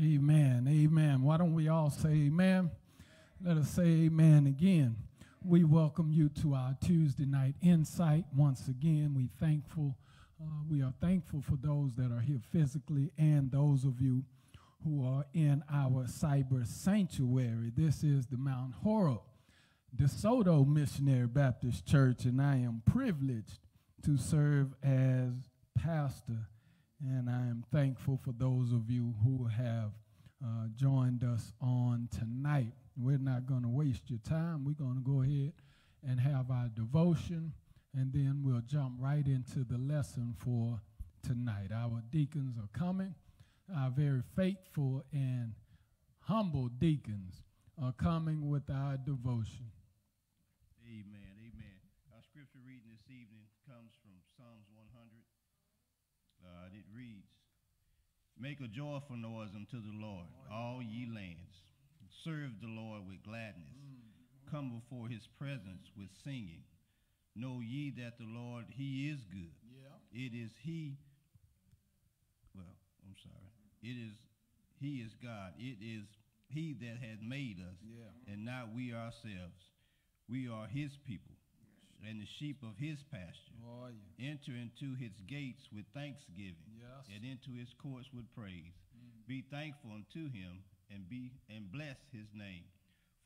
Amen. Amen. Why don't we all say amen? Let us say amen again. We welcome you to our Tuesday night insight. Once again, we thankful. Uh, we are thankful for those that are here physically and those of you who are in our cyber sanctuary. This is the Mount Horeb DeSoto Missionary Baptist Church, and I am privileged to serve as pastor and I am thankful for those of you who have uh, joined us on tonight. We're not going to waste your time. We're going to go ahead and have our devotion, and then we'll jump right into the lesson for tonight. Our deacons are coming. Our very faithful and humble deacons are coming with our devotion. Amen. Amen. Our scripture reading this evening comes from Psalms 100. Uh, it reads, Make a joyful noise unto the Lord, all ye lands. Serve the Lord with gladness. Come before his presence with singing. Know ye that the Lord, he is good. Yeah. It is he, well, I'm sorry. It is, he is God. It is he that has made us, Yeah. and not we ourselves. We are his people, and the sheep of his pasture. Oh, yeah. Enter into his gates with thanksgiving, Yes. and into his courts with praise. Mm. Be thankful unto him, and be and bless his name.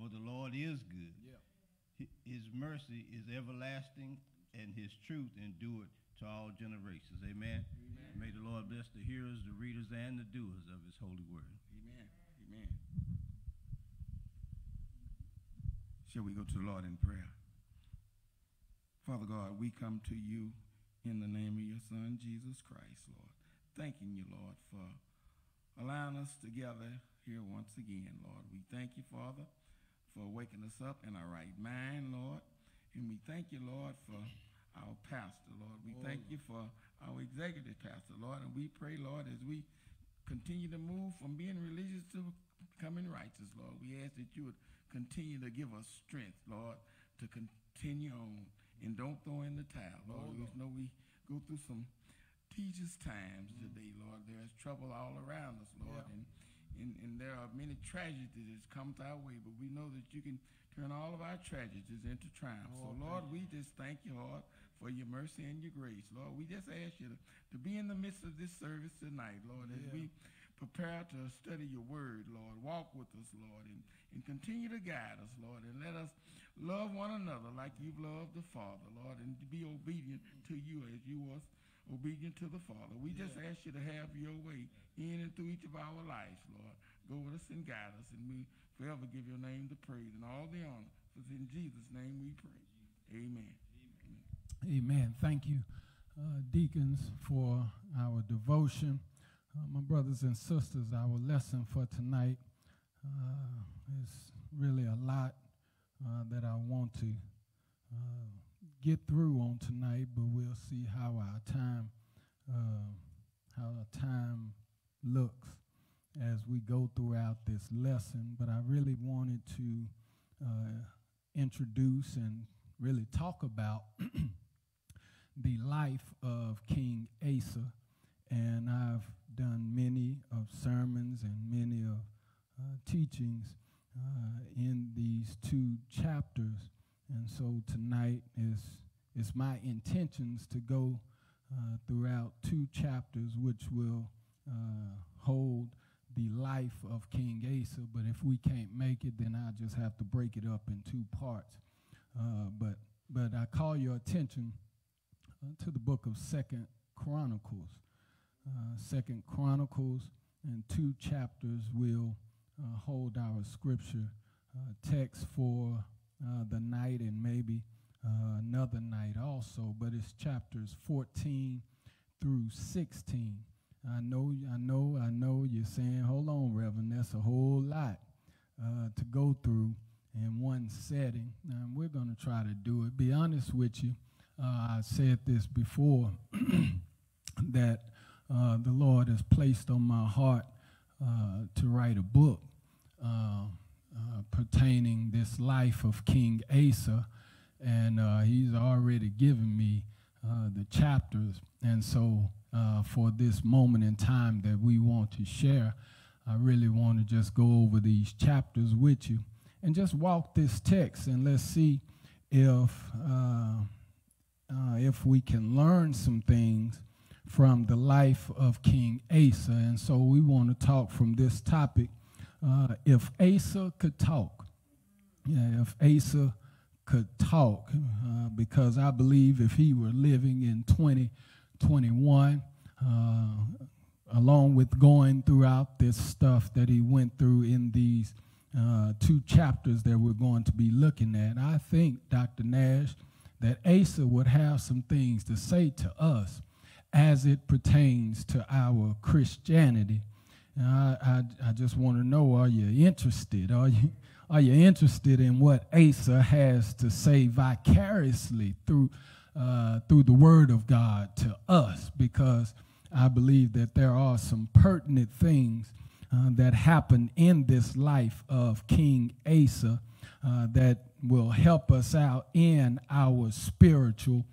For the Lord is good. Yeah. His mercy is everlasting, and his truth endured to all generations. Amen. May the Lord bless the hearers, the readers, and the doers of his holy word. Amen. Amen. Shall we go to the Lord in prayer? Father God, we come to you in the name of your Son, Jesus Christ, Lord. Thanking you, Lord, for allowing us together here once again, Lord. We thank you, Father, for waking us up in our right mind, Lord. And we thank you, Lord, for our pastor, Lord. We oh, thank you for our executive pastor, Lord. And we pray, Lord, as we continue to move from being religious to becoming righteous, Lord. We ask that you would continue to give us strength, Lord, to continue on and don't throw in the towel, Lord. We know we go through some tedious times mm. today, Lord. There's trouble all around us, Lord, Yeah. and, and and there are many tragedies that come our way, but we know that you can turn all of our tragedies into triumph. Oh, so, Lord, we just thank you, Lord, for your mercy and your grace, Lord. We just ask you to, to be in the midst of this service tonight, Lord, as Yeah. we prepare to study your word, Lord. Walk with us, Lord, and, and continue to guide us, Lord, and let us love one another like you've loved the Father, Lord, and be obedient to you as you was obedient to the Father. We just ask you to have your way in and through each of our lives, Lord. Go with us and guide us, and we forever give your name the praise and all the honor. For in Jesus' name we pray. Amen. Amen. Thank you, uh, deacons, for our devotion. Uh, my brothers and sisters, our lesson for tonight uh, is really a lot uh, that I want to uh, get through on tonight, but we'll see how our time uh, how our time looks as we go throughout this lesson. But I really wanted to introduce and really talk about the life of King Asa, and I've done many of sermons and many of uh, teachings uh, in these two chapters, and so tonight is it's my intentions to go uh, throughout two chapters, which will uh, hold the life of King Asa. But if we can't make it, then I'll just have to break it up in two parts. Uh, but but I call your attention uh, to the book of Second Chronicles. Uh, Second Chronicles and two chapters will uh, hold our scripture uh, text for uh, the night and maybe another night also. But it's chapters 14 through 16. I know, I know, I know. You're saying, "Hold on, Reverend. That's a whole lot to go through in one setting." And we're going to try to do it. Be honest with you. Uh, I said this before that uh, the Lord has placed on my heart uh, to write a book uh, uh, pertaining this life of King Asa, and He's already given me the chapters. And so, for this moment in time that we want to share, I really want to just go over these chapters with you and just walk this text and let's see if uh, uh, if we can learn some things from the life of King Asa. And so we want to talk from this topic. Uh, if Asa could talk, yeah, if Asa could talk, uh, because I believe if he were living in 2021, uh, along with going throughout this stuff that he went through in these uh, two chapters that we're going to be looking at, I think, Dr. Nash, that Asa would have some things to say to us as it pertains to our Christianity. I, I, I just want to know are you interested? Are you, are you interested in what Asa has to say vicariously through, uh, through the Word of God to us? Because I believe that there are some pertinent things uh, that happen in this life of King Asa uh, that will help us out in our spiritual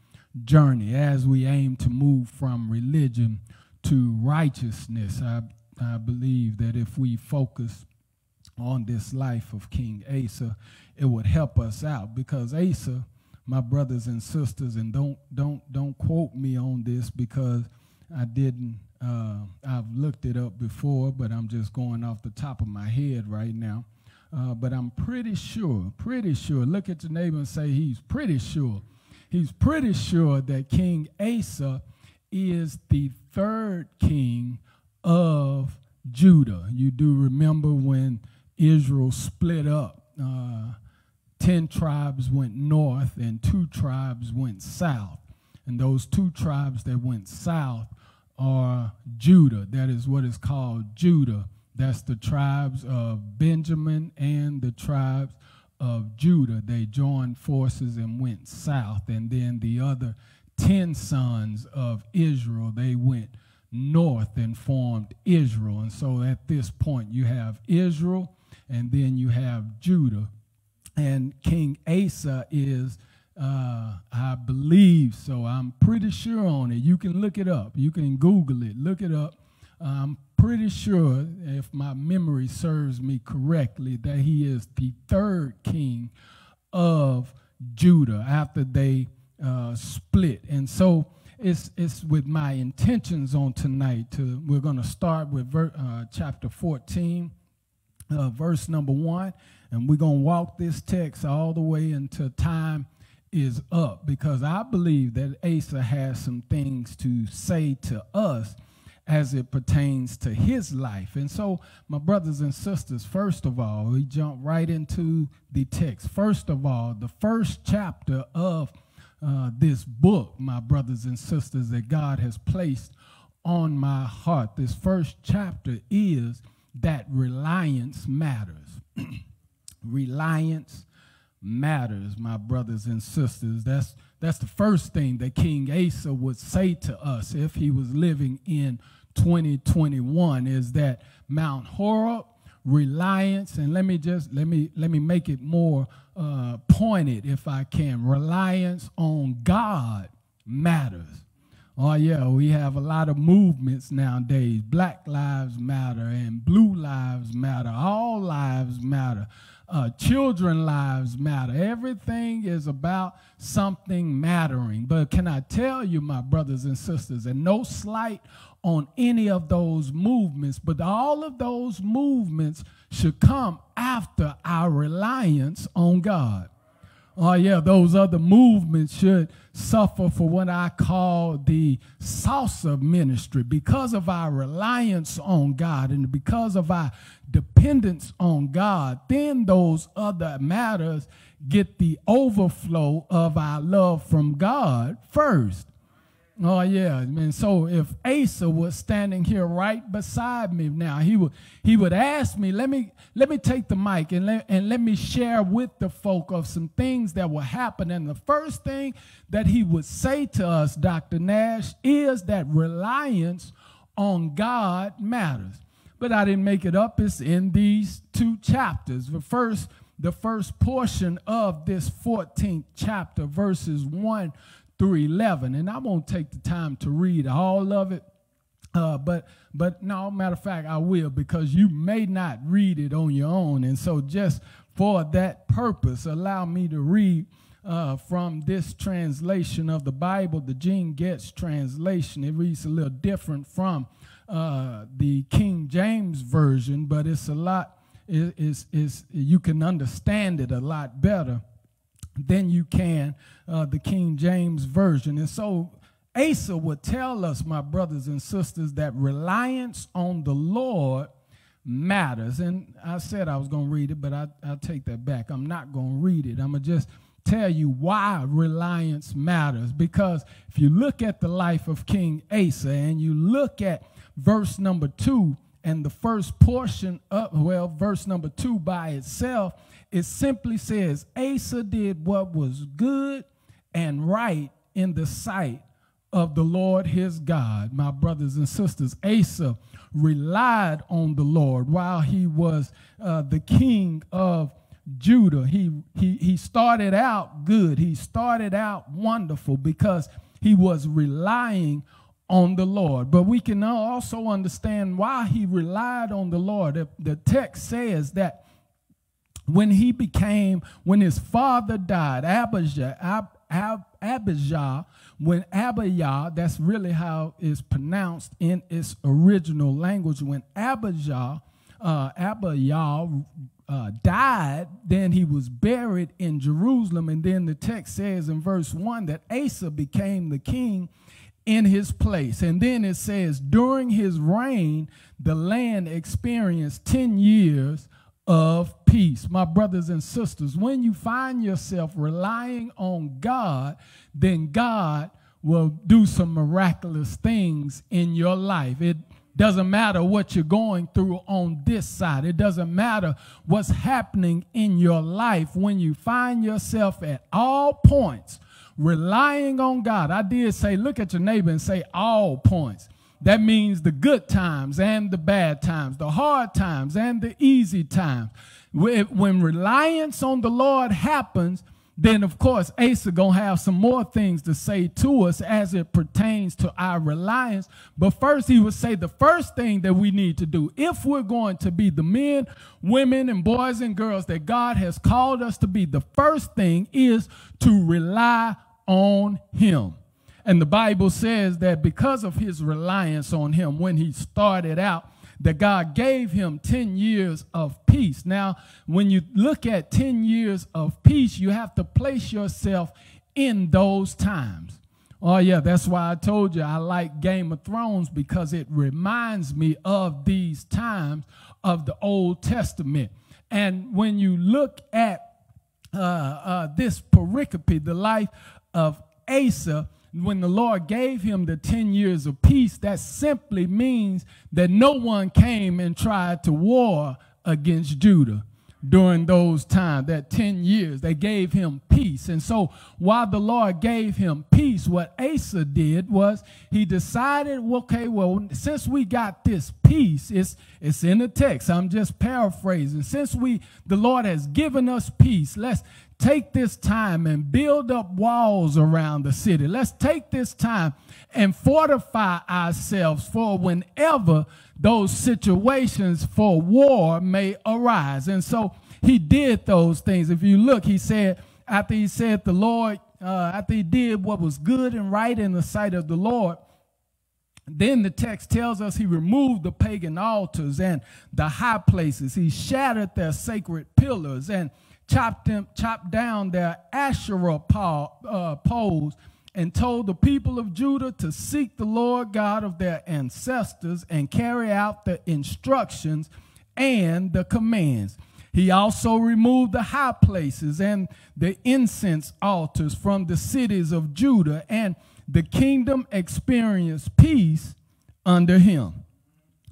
journey as we aim to move from religion to righteousness. I, I believe that if we focus on this life of King Asa, it would help us out because Asa, my brothers and sisters, and don't don't don't quote me on this because I didn't. Uh, I've looked it up before, but I'm just going off the top of my head right now. Uh, but I'm pretty sure, pretty sure. Look at your neighbor and say he's pretty sure he's pretty sure that King Asa is the third king of Judah. You do remember when Israel split up, uh, 10 tribes went north and two tribes went south. And those two tribes that went south are Judah. That is what is called Judah. That's the tribes of Benjamin and the tribes of Judah, they joined forces and went south. And then the other 10 sons of Israel, they went north and formed Israel. And so at this point, you have Israel and then you have Judah. And King Asa is, uh, I believe so, I'm pretty sure on it. You can look it up, you can Google it, look it up. I'm pretty sure, if my memory serves me correctly, that he is the third king of Judah after they uh, split. And so it's, it's with my intentions on tonight. To, we're going to start with ver, uh, chapter 14, uh, verse number one, and we're going to walk this text all the way until time is up because I believe that Asa has some things to say to us as it pertains to his life. And so, my brothers and sisters, first of all, we jump right into the text. First of all, the first chapter of uh, this book, my brothers and sisters, that God has placed on my heart, this first chapter is that reliance matters. reliance matters, my brothers and sisters. That's that's the first thing that King Asa would say to us if he was living in 2021 is that Mount Horeb, reliance, and let me just let me let me make it more uh, pointed if I can. Reliance on God matters. Oh yeah, we have a lot of movements nowadays. Black lives matter and blue lives matter. All lives matter. Uh, children lives matter. Everything is about something mattering. But can I tell you, my brothers and sisters, and no slight on any of those movements, but all of those movements should come after our reliance on God. Oh, yeah, those other movements should suffer for what I call the saucer ministry because of our reliance on God and because of our dependence on God. Then those other matters get the overflow of our love from God first. Oh yeah, and So if Asa was standing here right beside me now, he would he would ask me, let me let me take the mic and let and let me share with the folk of some things that will happen. And the first thing that he would say to us, Dr. Nash, is that reliance on God matters. But I didn't make it up. It's in these two chapters. The first, the first portion of this 14th chapter, verses 1 through 11. And I won't take the time to read all of it. Uh, but but no matter of fact, I will because you may not read it on your own, and so just for that purpose, allow me to read uh, from this translation of the Bible, the Gene Getz translation. It reads a little different from uh, the King James version, but it's a lot. Is is you can understand it a lot better than you can uh, the King James version, and so Asa would tell us, my brothers and sisters, that reliance on the Lord matters. And I said I was going to read it, but I, I'll take that back. I'm not going to read it. I'm going to just tell you why reliance matters. Because if you look at the life of King Asa and you look at verse number two and the first portion of, well, verse number two by itself, it simply says Asa did what was good and right in the sight of the Lord his God. My brothers and sisters, Asa relied on the Lord while he was uh, the king of Judah. He, he, he started out good, he started out wonderful because he was relying on the Lord. But we can also understand why he relied on the Lord. The text says that when he became, when his father died, Abijah, Ab, Ab, Abijah when Abijah, that's really how it's pronounced in its original language, when Abijah, uh, Abijah uh, died, then he was buried in Jerusalem. And then the text says in verse 1 that Asa became the king in his place. And then it says, during his reign, the land experienced 10 years of peace. My brothers and sisters, when you find yourself relying on God, then God will do some miraculous things in your life. It doesn't matter what you're going through on this side. It doesn't matter what's happening in your life when you find yourself at all points relying on God. I did say, look at your neighbor and say all points. That means the good times and the bad times, the hard times and the easy times. When reliance on the Lord happens, then of course Asa gonna have some more things to say to us as it pertains to our reliance. But first, he would say the first thing that we need to do, if we're going to be the men, women, and boys and girls that God has called us to be, the first thing is to rely on Him. And the Bible says that because of his reliance on him when he started out, that God gave him 10 years of peace. Now, when you look at 10 years of peace, you have to place yourself in those times. Oh, yeah, that's why I told you I like Game of Thrones because it reminds me of these times of the Old Testament. And when you look at uh, uh, this pericope, the life of Asa, when the Lord gave him the 10 years of peace, that simply means that no one came and tried to war against Judah during those times, that 10 years. They gave him peace. And so while the Lord gave him peace, what Asa did was he decided, okay, well, since we got this peace, it's, it's in the text. I'm just paraphrasing. Since we the Lord has given us peace, let's take this time and build up walls around the city. Let's take this time and fortify ourselves for whenever those situations for war may arise. And so he did those things. If you look, he said, after he said the Lord, uh, after he did what was good and right in the sight of the Lord, then the text tells us he removed the pagan altars and the high places. He shattered their sacred pillars and chopped, them, chopped down their Asherah uh, poles and told the people of Judah to seek the Lord God of their ancestors and carry out the instructions and the commands. He also removed the high places and the incense altars from the cities of Judah, and the kingdom experienced peace under him.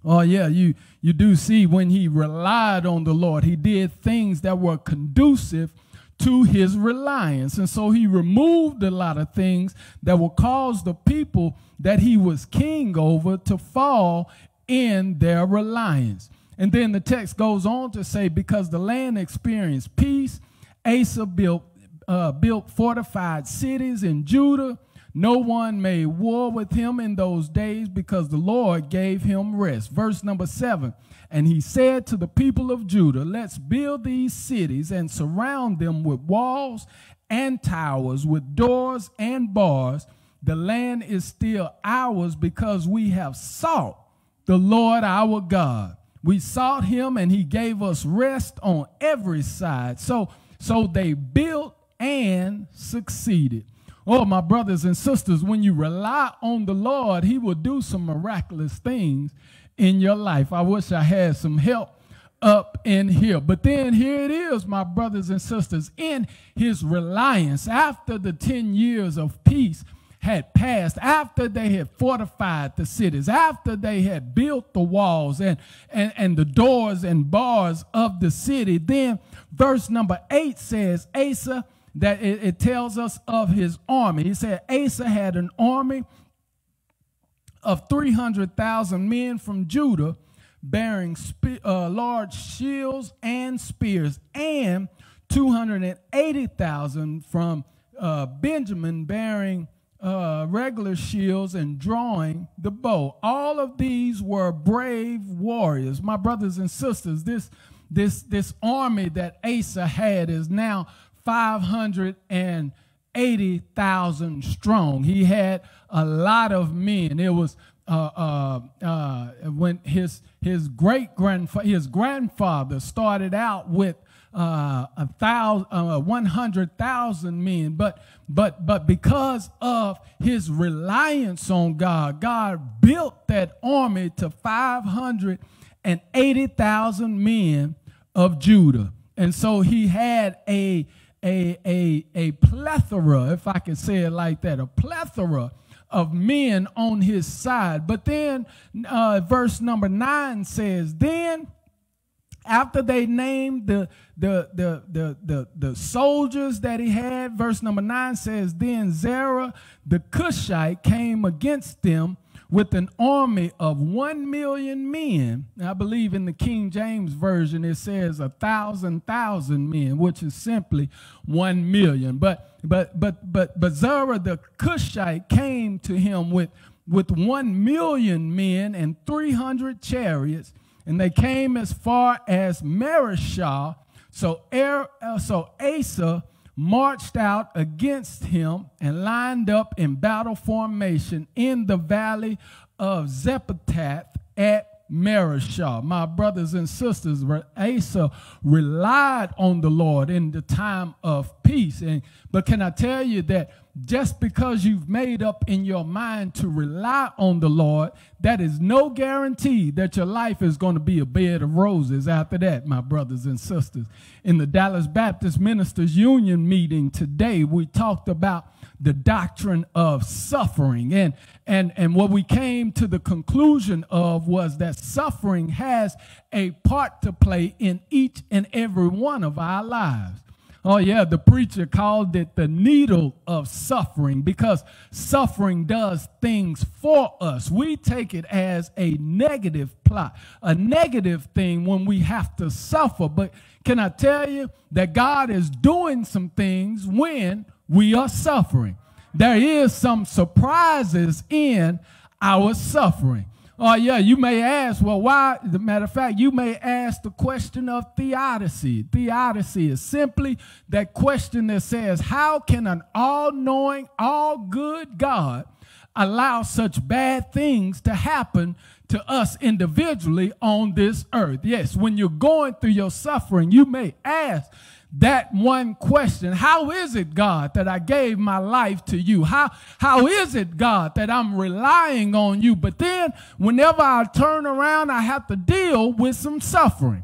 Oh, yeah, you, you do see when he relied on the Lord, he did things that were conducive to his reliance. And so he removed a lot of things that will cause the people that he was king over to fall in their reliance. And then the text goes on to say, because the land experienced peace, Asa built, uh, built fortified cities in Judah No one made war with him in those days because the Lord gave him rest. Verse number seven. And he said to the people of Judah, Let's build these cities and surround them with walls and towers, with doors and bars. The land is still ours because we have sought the Lord our God. We sought him and he gave us rest on every side. So, so they built and succeeded. Oh, my brothers and sisters, when you rely on the Lord, He will do some miraculous things in your life. I wish I had some help up in here. But then here it is, my brothers and sisters, in His reliance after the 10 years of peace had passed, after they had fortified the cities, after they had built the walls and, and, and the doors and bars of the city, then verse number 8 says, Asa that it, it tells us of his army. He said Asa had an army of 300,000 men from Judah bearing uh, large shields and spears, and 280,000 from uh, Benjamin bearing uh, regular shields and drawing the bow. All of these were brave warriors. My brothers and sisters, this, this, this army that Asa had is now 580,000 strong. He had a lot of men. It was uh, uh, uh, when his his great grandfather his grandfather started out with uh, a thousand, uh, 100,000 men, but but but because of his reliance on God, God built that army to 580,000 men of Judah, and so he had a a, a, a plethora, if I can say it like that, a plethora of men on his side. But then uh, verse number nine says, Then after they named the, the, the, the, the, the soldiers that he had, verse number nine says, Then Zerah the Cushite came against them with an army of one million men. I believe in the King James Version it says a thousand thousand men, which is simply one million. But but but but but the Cushite came to him with with one million men and three hundred chariots, and they came as far as Mareshah. So er, uh, so Asa marched out against him and lined up in battle formation in the valley of Zephath at Mareshah. My brothers and sisters, Asa relied on the Lord in the time of peace. And but can I tell you that just because you've made up in your mind to rely on the Lord, that is no guarantee that your life is going to be a bed of roses after that, my brothers and sisters. In the Dallas Baptist Ministers Union meeting today, we talked about the doctrine of suffering. And, and, and what we came to the conclusion of was that suffering has a part to play in each and every one of our lives. Oh, yeah, the preacher called it the needle of suffering because suffering does things for us. We take it as a negative plot, a negative thing when we have to suffer. But can I tell you that God is doing some things when we are suffering? There is some surprises in our suffering. Oh, yeah, you may ask, well, why? As a matter of fact, you may ask the question of theodicy. Theodicy is simply that question that says, how can an all knowing, all good God allow such bad things to happen to us individually on this earth? Yes, when you're going through your suffering, you may ask, that one question. How is it, God, that I gave my life to you? How, how is it, God, that I'm relying on you? But then whenever I turn around, I have to deal with some suffering.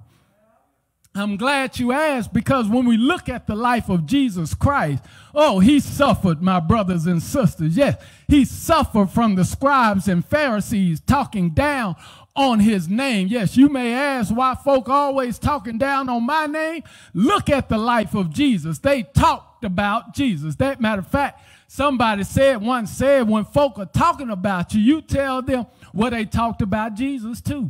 I'm glad you asked because when we look at the life of Jesus Christ, oh, he suffered, my brothers and sisters. Yes, he suffered from the scribes and Pharisees talking down on his name. Yes, you may ask why folk always talking down on my name. Look at the life of Jesus. They talked about Jesus. That matter of fact, somebody said once said when folk are talking about you, you tell them what they talked about Jesus too.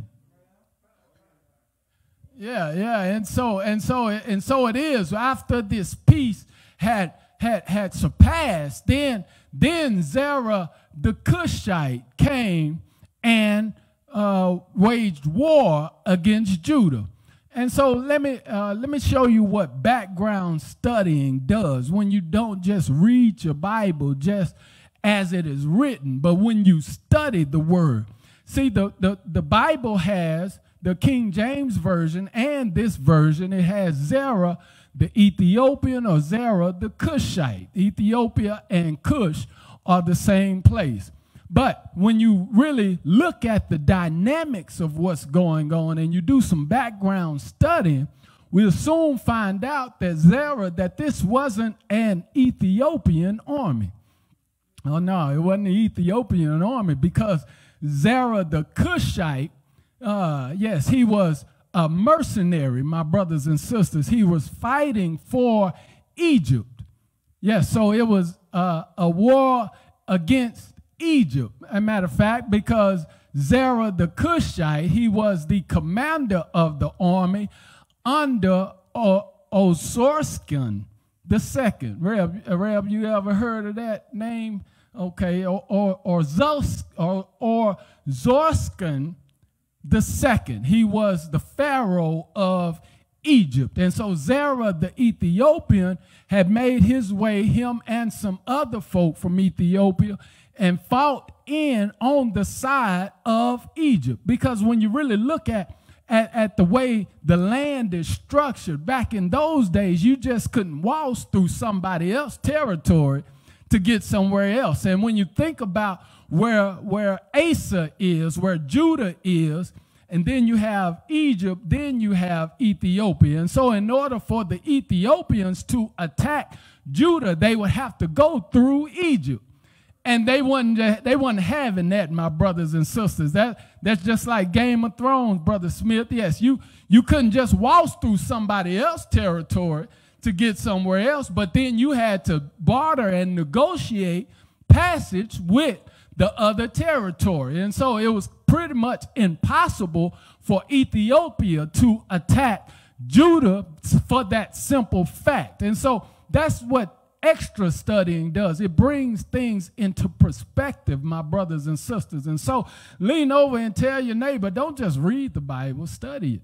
Yeah, yeah, and so and so and so it is after this peace had had, had surpassed, then, then Zerah the Cushite came and uh, waged war against Judah. And so let me uh, let me show you what background studying does when you don't just read your Bible just as it is written, but when you study the word. See, the, the, the Bible has the King James Version and this version, it has Zerah, the Ethiopian, or Zerah, the Cushite. Ethiopia and Cush are the same place. But when you really look at the dynamics of what's going on and you do some background studying, we'll soon find out that Zerah, that this wasn't an Ethiopian army. Oh, no, it wasn't the Ethiopian army because Zerah the Cushite, uh, yes, he was a mercenary, my brothers and sisters. He was fighting for Egypt. Yes, so it was uh, a war against Egypt. A matter of fact, because Zerah the Cushite, he was the commander of the army under o- Ozorskin the second. Reb, Reb, you ever heard of that name? Okay, or or or, Zos, or, or Zorskin the second. He was the pharaoh of Egypt. And so Zerah the Ethiopian had made his way, him and some other folk from Ethiopia, and fought in on the side of Egypt. Because when you really look at, at, at the way the land is structured, back in those days, you just couldn't waltz through somebody else's territory to get somewhere else. And when you think about where, where Asa is, where Judah is, and then you have Egypt, then you have Ethiopia. And so, in order for the Ethiopians to attack Judah, they would have to go through Egypt. And they wasn't, they wasn't having that, my brothers and sisters. That, that's just like Game of Thrones, Brother Smith. Yes, you, you couldn't just waltz through somebody else's territory to get somewhere else, but then you had to barter and negotiate passage with the other territory. And so it was pretty much impossible for Ethiopia to attack Judah for that simple fact. And so that's what extra studying does. It brings things into perspective, my brothers and sisters. And so lean over and tell your neighbor, don't just read the Bible, study it.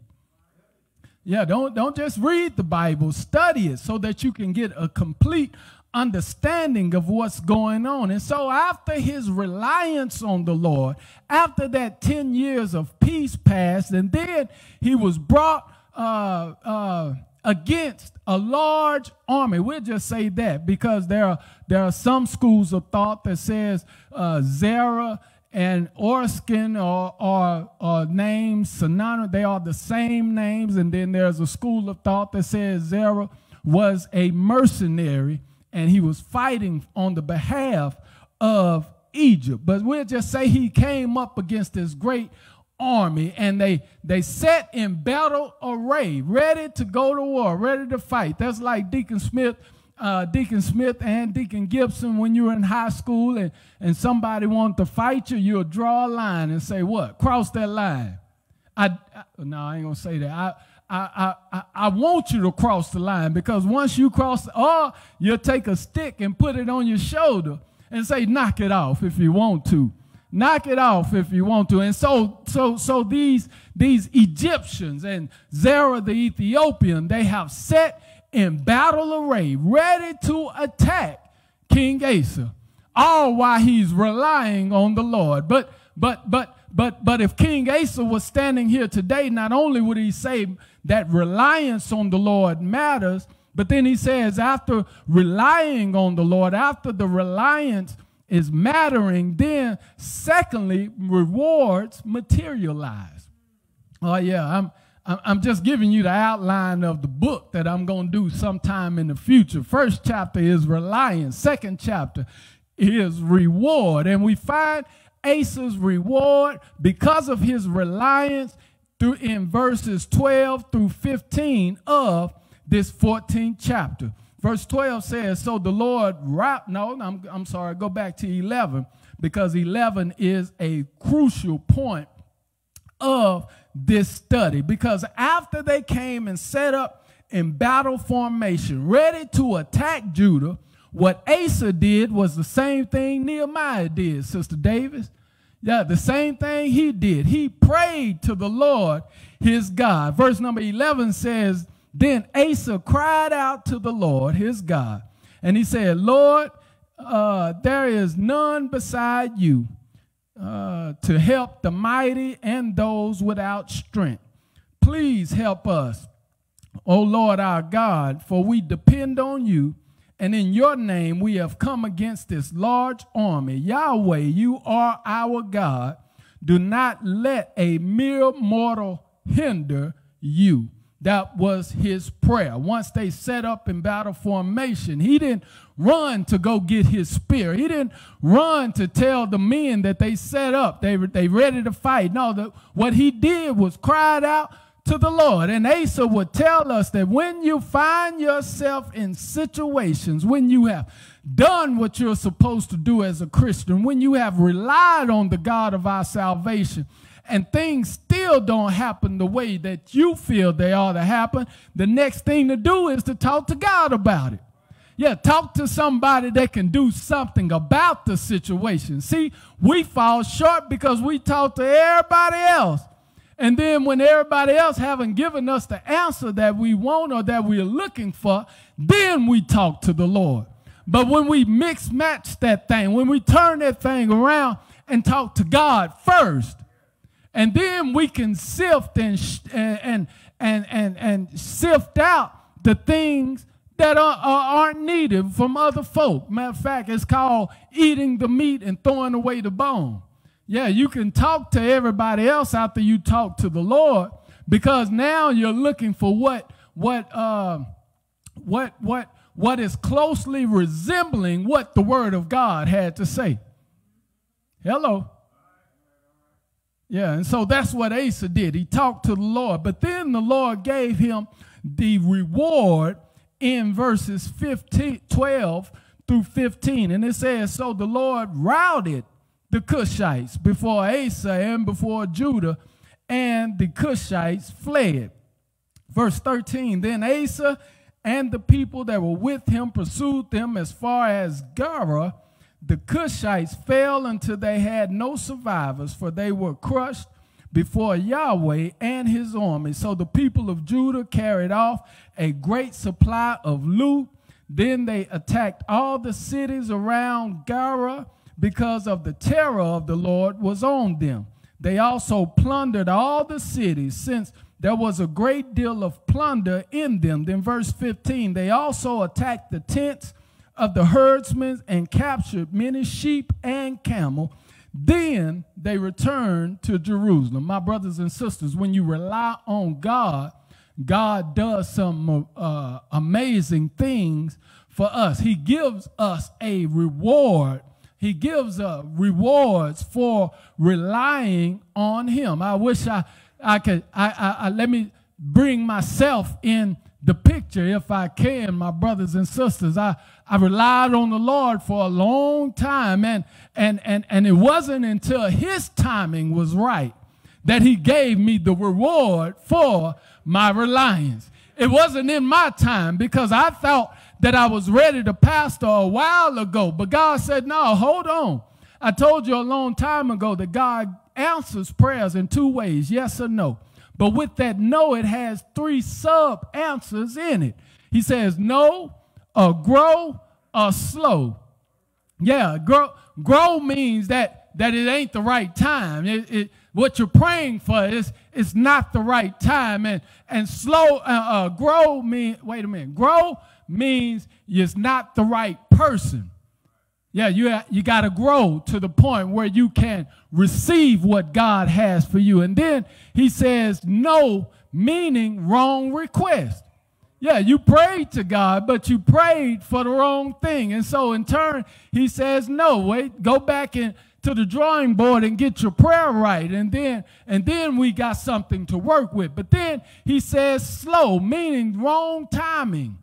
Yeah, don't, don't just read the Bible, study it so that you can get a complete understanding of what's going on. And so, after his reliance on the Lord, after that 10 years of peace passed, and then he was brought uh, uh, against a large army. We'll just say that because there are, there are some schools of thought that says uh, Zerah and Orskin are, are, are names synonymous. They are the same names. And then there's a school of thought that says Zerah was a mercenary and he was fighting on the behalf of Egypt. But we'll just say he came up against this great army and they they set in battle array, ready to go to war, ready to fight. That's like Deacon Smith, uh, Deacon Smith and Deacon Gibson when you were in high school and, and somebody wanted to fight you, you'll draw a line and say, what? Cross that line. I, I no, I ain't gonna say that. I, I, I want you to cross the line because once you cross, or you'll take a stick and put it on your shoulder and say, knock it off if you want to. Knock it off if you want to. And so, so, so these, these Egyptians and Zerah the Ethiopian, they have set in battle array, ready to attack King Asa, all while he's relying on the Lord. But, but, but, but, but if King Asa was standing here today, not only would he say, that reliance on the Lord matters. But then he says, after relying on the Lord, after the reliance is mattering, then secondly, rewards materialize. Oh, yeah, I'm, I'm just giving you the outline of the book that I'm going to do sometime in the future. First chapter is reliance, second chapter is reward. And we find Asa's reward because of his reliance through in verses 12 through 15 of this 14th chapter. Verse 12 says, So the Lord wrapped, no, I'm, I'm sorry, go back to 11, because 11 is a crucial point of this study. Because after they came and set up in battle formation, ready to attack Judah, What Asa did was the same thing Nehemiah did, Sister Davis. Yeah, the same thing he did. He prayed to the Lord his God. Verse number 11 says, Then Asa cried out to the Lord his God, and he said, Lord, uh, there is none beside you uh, to help the mighty and those without strength. Please help us, O Lord our God, for we depend on you and in your name we have come against this large army. Yahweh, you are our God. Do not let a mere mortal hinder you. That was his prayer. Once they set up in battle formation, he didn't run to go get his spear. He didn't run to tell the men that they set up, they, they ready to fight. No, the, what he did was cried out, to the Lord. And Asa would tell us that when you find yourself in situations, when you have done what you're supposed to do as a Christian, when you have relied on the God of our salvation, and things still don't happen the way that you feel they ought to happen, the next thing to do is to talk to God about it. Yeah, talk to somebody that can do something about the situation. See, we fall short because we talk to everybody else and then when everybody else haven't given us the answer that we want or that we're looking for, then we talk to the Lord. But when we mix match that thing, when we turn that thing around and talk to God first, and then we can sift and and and and, and sift out the things that are, are, aren't needed from other folk. Matter of fact, it's called eating the meat and throwing away the bone. Yeah, you can talk to everybody else after you talk to the Lord because now you're looking for what what uh, what what what is closely resembling what the word of God had to say. Hello. Yeah, and so that's what Asa did. He talked to the Lord, but then the Lord gave him the reward in verses 15, 12 through 15. And it says, So the Lord routed the Cushites before Asa and before Judah, and the Cushites fled. Verse 13 Then Asa and the people that were with him pursued them as far as Gerar. The Cushites fell until they had no survivors, for they were crushed before Yahweh and his army. So the people of Judah carried off a great supply of loot. Then they attacked all the cities around Gerar because of the terror of the Lord was on them. They also plundered all the cities, since there was a great deal of plunder in them. Then, verse 15, they also attacked the tents of the herdsmen and captured many sheep and camel. Then they returned to Jerusalem. My brothers and sisters, when you rely on God, God does some uh, amazing things for us. He gives us a reward he gives uh, rewards for relying on him. I wish I, I could, I, I, I, let me bring myself in the picture if I can, my brothers and sisters. I, I relied on the Lord for a long time, and, and, and, and it wasn't until his timing was right that he gave me the reward for my reliance. It wasn't in my time because I thought that I was ready to pastor a while ago. But God said, no, hold on. I told you a long time ago that God answers prayers in two ways, yes or no. But with that no, it has three sub answers in it. He says no, or grow, or slow. Yeah, grow, grow means that, that it ain't the right time. It, it, what you're praying for is, is not the right time. And, and slow, uh, uh, grow mean, wait a minute, grow means it's not the right person. Yeah, you, you got to grow to the point where you can receive what God has for you. And then he says, no, meaning wrong request. Yeah, you prayed to God, but you prayed for the wrong thing. And so in turn, he says, no, wait, go back and to the drawing board and get your prayer right and then and then we got something to work with but then he says slow meaning wrong timing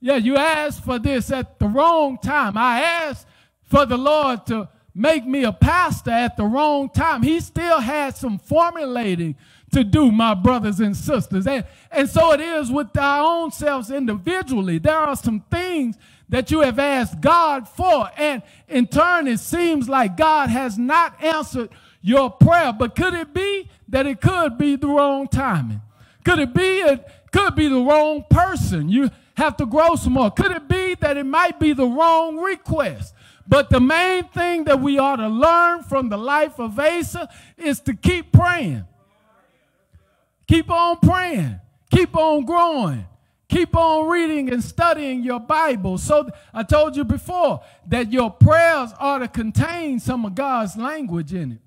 yeah, you asked for this at the wrong time. I asked for the Lord to make me a pastor at the wrong time. He still had some formulating to do, my brothers and sisters. And, and so it is with our own selves individually. There are some things that you have asked God for, and in turn, it seems like God has not answered your prayer. But could it be that it could be the wrong timing? Could it be it could be the wrong person? You have to grow some more. Could it be that it might be the wrong request? But the main thing that we ought to learn from the life of Asa is to keep praying. Keep on praying. Keep on growing. Keep on reading and studying your Bible. So I told you before that your prayers ought to contain some of God's language in it.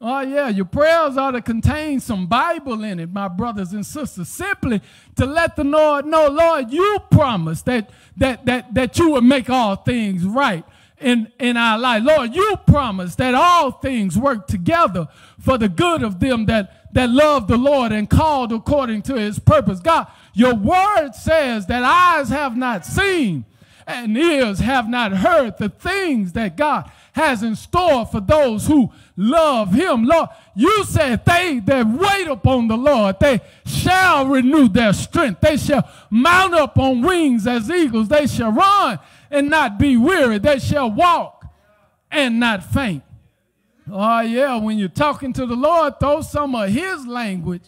Oh, yeah, your prayers ought to contain some Bible in it, my brothers and sisters, simply to let the Lord know, Lord, you promised that, that, that, that you would make all things right in, in our life. Lord, you promised that all things work together for the good of them that, that love the Lord and called according to his purpose. God, your word says that eyes have not seen and ears have not heard the things that God has in store for those who love him. Lord, you said they that wait upon the Lord, they shall renew their strength. They shall mount up on wings as eagles. They shall run and not be weary. They shall walk and not faint. Oh, yeah, when you're talking to the Lord, throw some of his language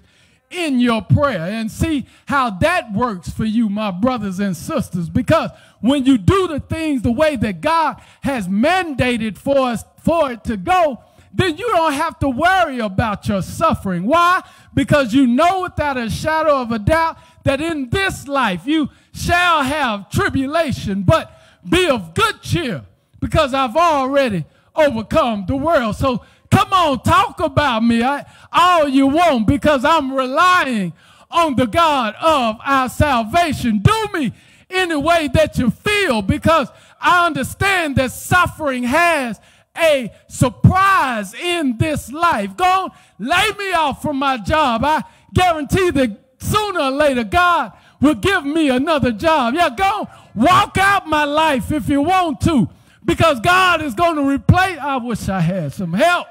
in your prayer and see how that works for you, my brothers and sisters. Because when you do the things the way that God has mandated for us for it to go, then you don't have to worry about your suffering. Why? Because you know without a shadow of a doubt that in this life you shall have tribulation, but be of good cheer because I've already overcome the world. So come on, talk about me I, all you want because I'm relying on the God of our salvation. Do me any way that you feel because I understand that suffering has a surprise in this life. Go on, lay me off from my job. I guarantee that sooner or later God will give me another job. Yeah, go walk out my life if you want to because God is going to replace. I wish I had some help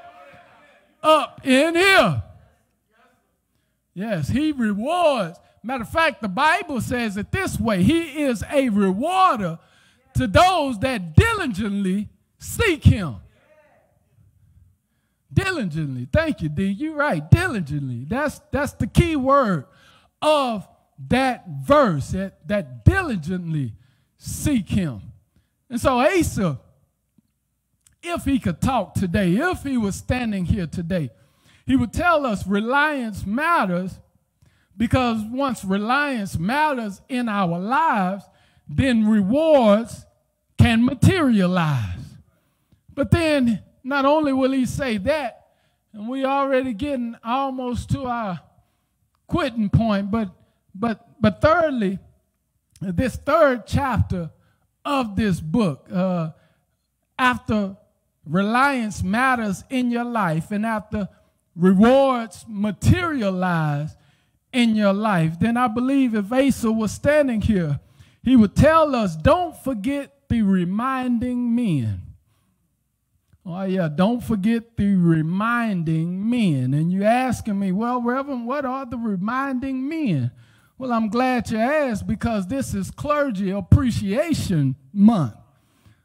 up in here. Yes, he rewards. Matter of fact, the Bible says it this way He is a rewarder to those that diligently seek Him. Diligently. Thank you, D. You're right. Diligently. That's, that's the key word of that verse, that, that diligently seek him. And so Asa, if he could talk today, if he was standing here today, he would tell us reliance matters because once reliance matters in our lives, then rewards can materialize. But then not only will he say that, and we already getting almost to our quitting point, but but but thirdly, this third chapter of this book, uh, after reliance matters in your life and after rewards materialize in your life, then I believe if Asa was standing here, he would tell us, don't forget the reminding men. Oh, yeah, don't forget the reminding men. And you're asking me, well, Reverend, what are the reminding men? Well, I'm glad you asked because this is Clergy Appreciation Month.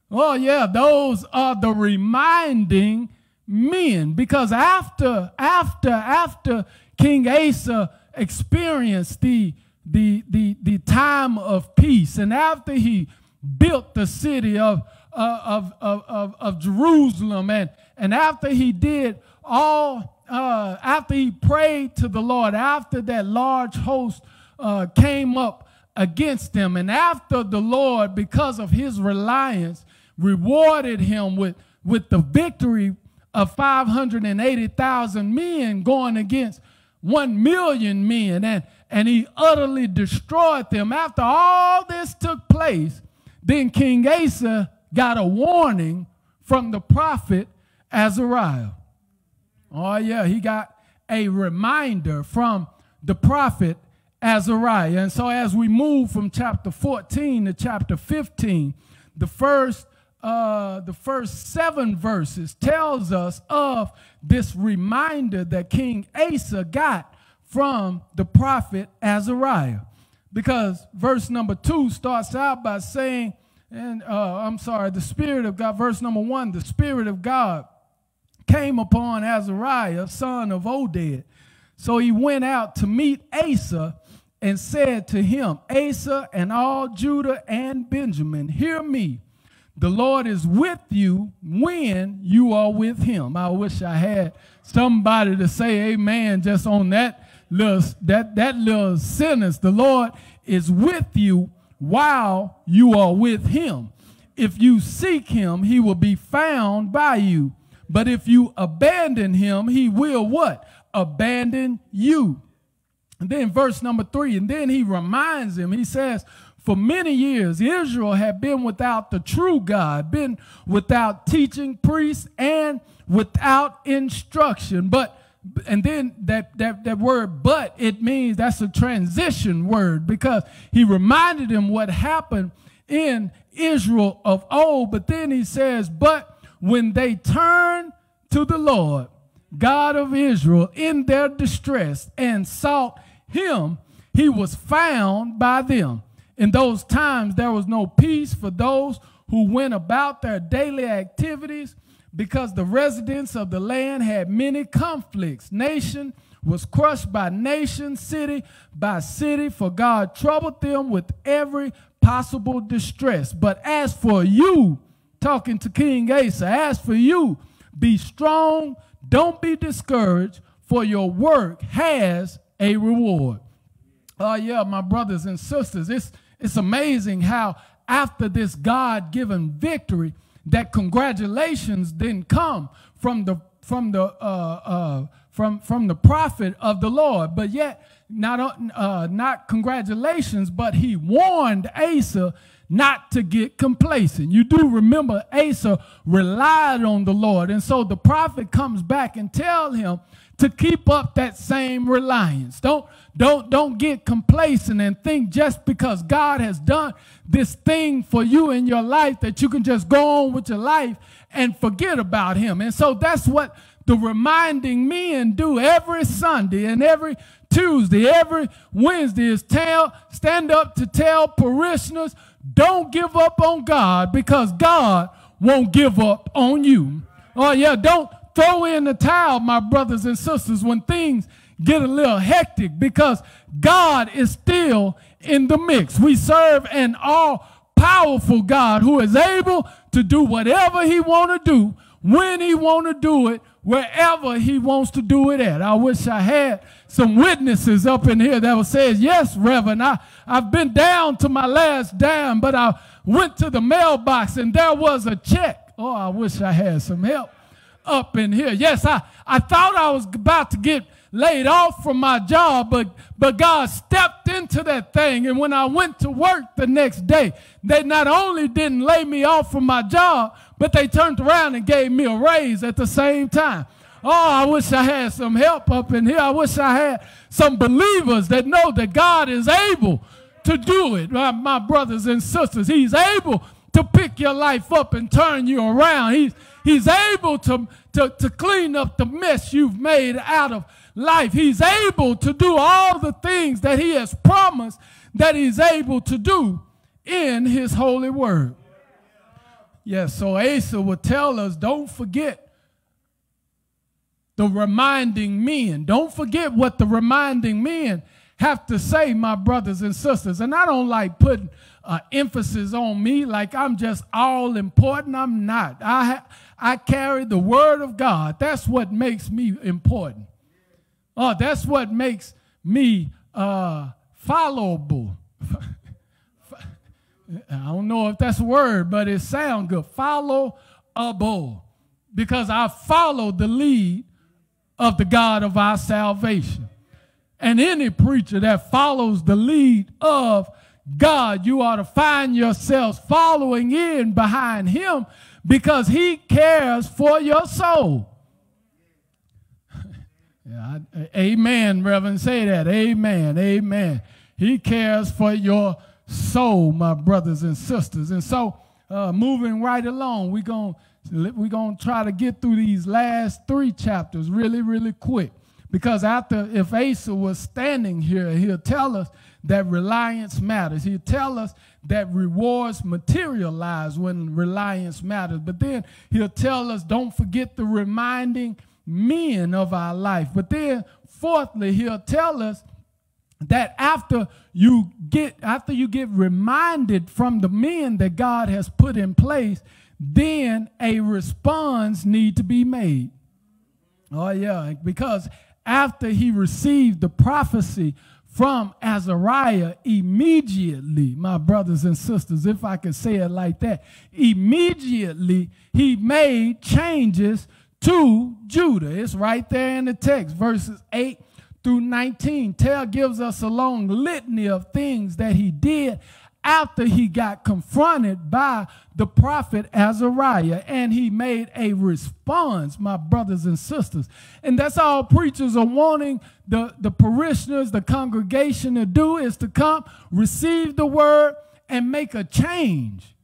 Oh, yeah, those are the reminding men because after, after, after King Asa experienced the, the, the, the time of peace and after he built the city of uh, of, of, of, of, Jerusalem. And, and after he did all, uh, after he prayed to the Lord, after that large host uh, came up against him, and after the Lord, because of his reliance, rewarded him with, with the victory of 580,000 men going against 1 million men, and, and he utterly destroyed them. After all this took place, then King Asa got a warning from the prophet Azariah. Oh, yeah, he got a reminder from the prophet Azariah. And so, as we move from chapter 14 to chapter 15, the first uh, the first seven verses tells us of this reminder that King Asa got from the prophet Azariah. Because verse number two starts out by saying, and uh, I'm sorry, the Spirit of God, verse number one, the Spirit of God came upon Azariah, son of Oded. So he went out to meet Asa and said to him, Asa and all Judah and Benjamin, hear me. The Lord is with you when you are with him. I wish I had somebody to say amen just on that little, that, that little sentence. The Lord is with you while you are with him. If you seek him, he will be found by you. But if you abandon him, he will what? Abandon you. And then verse number three, and then he reminds him, he says, for many years, Israel had been without the true God, been without teaching priests and without instruction. But and then that, that, that word but it means that's a transition word because he reminded him what happened in Israel of old. But then he says, but when they turn to the Lord, God of Israel, in their distress and sought him, he was found by them. In those times, there was no peace for those who went about their daily activities because the residents of the land had many conflicts. Nation was crushed by nation, city by city, for God troubled them with every possible distress. But as for you, talking to King Asa, as for you, be strong, don't be discouraged, for your work has a reward. Oh, yeah, my brothers and sisters, it's it's amazing how after this God-given victory, that congratulations didn't come from the from the uh, uh, from from the prophet of the Lord, but yet not uh, not congratulations, but he warned Asa not to get complacent. You do remember Asa relied on the Lord, and so the prophet comes back and tell him to keep up that same reliance. Don't, don't, don't get complacent and think just because God has done this thing for you in your life that you can just go on with your life and forget about him. And so that's what the reminding men do every Sunday and every Tuesday, every Wednesday is tell, stand up to tell parishioners, don't give up on God because God won't give up on you. Oh yeah, don't throw in the towel, my brothers and sisters, when things get a little hectic because God is still in the mix. We serve an all powerful God who is able to do whatever he want to do when he want to do it wherever he wants to do it at. I wish I had some witnesses up in here that would say, yes, Reverend, I, I've been down to my last dime, but I went to the mailbox and there was a check. Oh, I wish I had some help up in here. Yes, I, I thought I was about to get laid off from my job, but, but God stepped into that thing. And when I went to work the next day, they not only didn't lay me off from my job, but they turned around and gave me a raise at the same time. Oh, I wish I had some help up in here. I wish I had some believers that know that God is able to do it. My, my brothers and sisters, He's able to pick your life up and turn you around. He's, he's able to, to, to clean up the mess you've made out of life. He's able to do all the things that he has promised that he's able to do in his holy word. Yes, so Asa would tell us don't forget the reminding men. Don't forget what the reminding men have to say, my brothers and sisters. And I don't like putting uh, emphasis on me like I'm just all important. I'm not. I, I carry the word of God. That's what makes me important. Oh, that's what makes me uh, followable. I don't know if that's a word, but it sounds good. Followable. Because I follow the lead of the God of our salvation. And any preacher that follows the lead of God, you ought to find yourselves following in behind him because he cares for your soul. yeah, I, amen, Reverend. Say that. Amen. Amen. He cares for your soul, my brothers and sisters. And so, uh, moving right along, we're going we're going to try to get through these last three chapters really, really quick. Because after, if Asa was standing here, he'll tell us that reliance matters. He'll tell us that rewards materialize when reliance matters. But then he'll tell us, don't forget the reminding men of our life. But then, fourthly, he'll tell us that after you get after you get reminded from the men that God has put in place, then a response need to be made. Oh yeah, because after he received the prophecy from Azariah immediately, my brothers and sisters, if I could say it like that, immediately he made changes to Judah. It's right there in the text, verses 8 through 19. Tell gives us a long litany of things that he did after he got confronted by the prophet Azariah and he made a response, my brothers and sisters. And that's all preachers are wanting the, the parishioners, the congregation to do is to come, receive the word, and make a change.